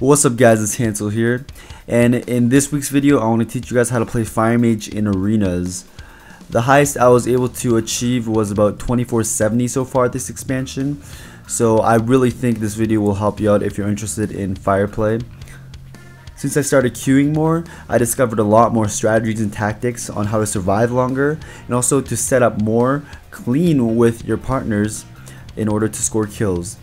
What's up guys, it's Hansol here, and in this week's video I want to teach you guys how to play Fire Mage in arenas. The highest I was able to achieve was about 2470 so far this expansion, so I really think this video will help you out if you're interested in fire play. Since I started queuing more, I discovered a lot more strategies and tactics on how to survive longer, and also to set up more clean with your partners in order to score kills.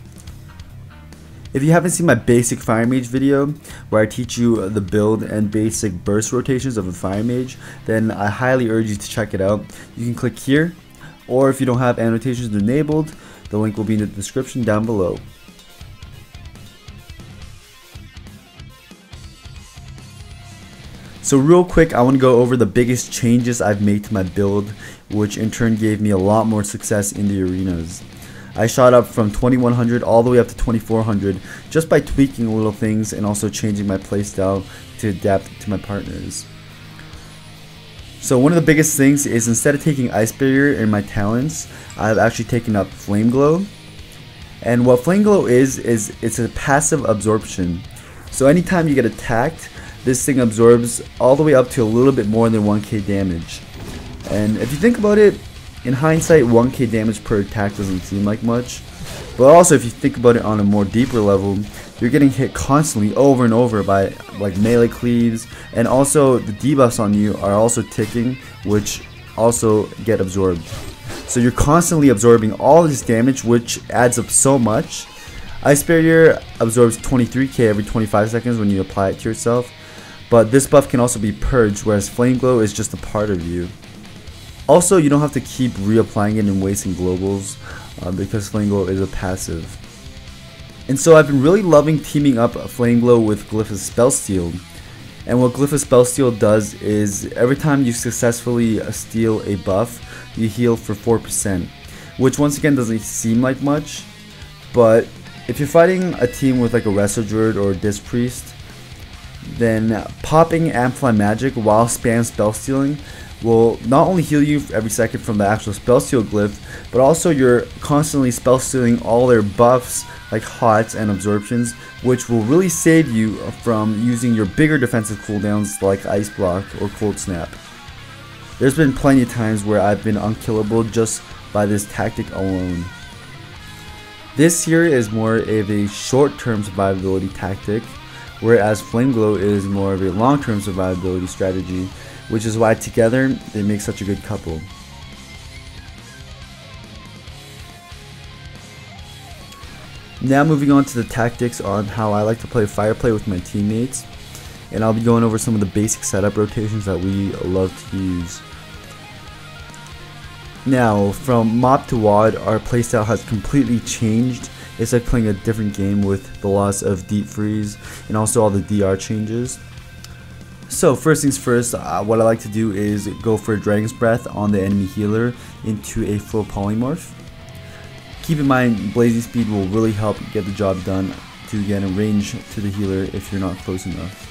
If you haven't seen my basic Fire Mage video, where I teach you the build and basic burst rotations of a Fire Mage, then I highly urge you to check it out. You can click here, or if you don't have annotations enabled, the link will be in the description down below. So real quick, I want to go over the biggest changes I've made to my build, which in turn gave me a lot more success in the arenas. I shot up from 2100 all the way up to 2400 just by tweaking little things and also changing my playstyle to adapt to my partners. So one of the biggest things is instead of taking Ice Barrier in my talents, I've actually taken up Flameglow. And what Flameglow is, is it's a passive absorption. So anytime you get attacked, this thing absorbs all the way up to a little bit more than 1k damage. And if you think about it, in hindsight, 1k damage per attack doesn't seem like much. But also, if you think about it on a more deeper level, you're getting hit constantly over and over by like melee cleaves, and also the debuffs on you are also ticking, which also get absorbed. So you're constantly absorbing all this damage, which adds up so much. Ice Barrier absorbs 23k every 25 seconds when you apply it to yourself, but this buff can also be purged, whereas Flameglow is just a part of you. Also, you don't have to keep reapplying it and wasting globals uh, because Flameglow is a passive. And so I've been really loving teaming up Flameglow with Glyph's Spell Steal. And what Glyph's Spell Steal does is every time you successfully steal a buff, you heal for 4%. Which once again doesn't seem like much, but if you're fighting a team with like a Resto Druid or a Disc Priest, then popping Amplify Magic while spam spell stealing will not only heal you every second from the actual spell steal glyph, but also you're constantly spell stealing all their buffs like hots and absorptions, which will really save you from using your bigger defensive cooldowns like Ice Block or Cold Snap. There's been plenty of times where I've been unkillable just by this tactic alone. This here is more of a short-term survivability tactic, whereas Flameglow is more of a long-term survivability strategy which is why together they make such a good couple. Now moving on to the tactics on how I like to play Fireplay with my teammates, and I'll be going over some of the basic setup rotations that we love to use. Now, from MOP to WoD, our playstyle has completely changed. It's like playing a different game with the loss of Deep Freeze and also all the DR changes. So first things first, uh, what I like to do is go for a Dragon's Breath on the enemy healer into a full polymorph. Keep in mind, Blazing Speed will really help get the job done to get a range to the healer if you're not close enough.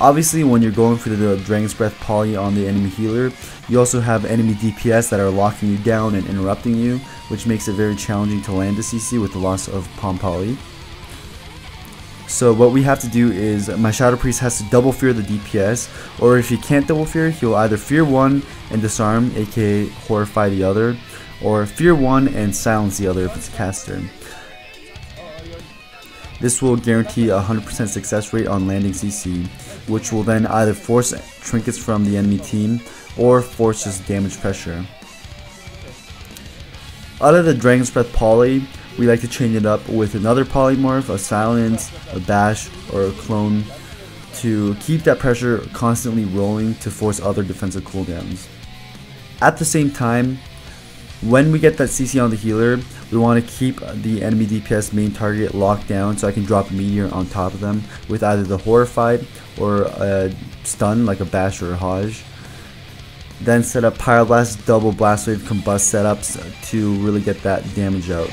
Obviously, when you're going for the Dragon's Breath poly on the enemy healer, you also have enemy DPS that are locking you down and interrupting you, which makes it very challenging to land a CC with the loss of Pom Poly. So what we have to do is my Shadow Priest has to double fear the DPS, or if he can't double fear, he'll either fear one and disarm, aka horrify the other, or fear one and silence the other if it's a caster. This will guarantee a 100% success rate on landing CC, which will then either force trinkets from the enemy team or force just damage pressure. Out of the Dragon's Breath Poly, we like to change it up with another polymorph, a silence, a bash, or a clone to keep that pressure constantly rolling to force other defensive cooldowns. At the same time, when we get that CC on the healer, we want to keep the enemy DPS main target locked down so I can drop a meteor on top of them with either the horrified or a stun like a bash or a HoJ. Then set up Pyroblast, double Blast Wave, Combust setups to really get that damage out.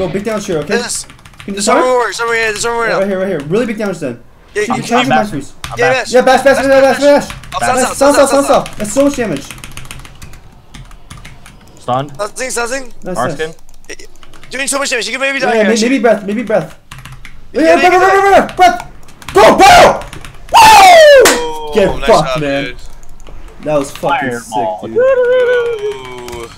Go big down share, okay? This, this over works, over here, this over here. Right here, right here. Really big damage then. Yeah, you you can can bash boost. Yeah, bash. Yeah, bash, bash, bash, bash, bash. Up, Bash, sound, sound, sound, sound. That's so much damage. Stunned. Something, something. Nice, Marskin. nice. Doing so much damage. You can maybe Yeah, die yeah, here. may- actually. maybe breath, maybe breath. Yeah, Yeah, maybe breath, breath, breath, breath. breath, breath. Go, go! Woo! Oh, Get nice fucked, job, man. dude. That was fucking sick, dude. Ooh.